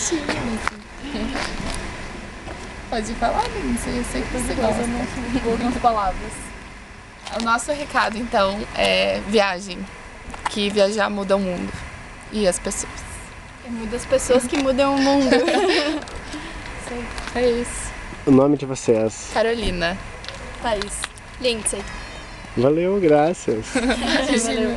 bonitinho. Assim. Pode falar, Lindsay. Eu sei que você gosta. Algumas palavras. O nosso recado, então, é viagem. Que viajar muda o mundo. E as pessoas. Muda as pessoas que mudam o mundo. É isso. O nome de vocês. Carolina. Thaís. Lindsay. Valeu, graças. Imagina.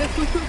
eu não assisti.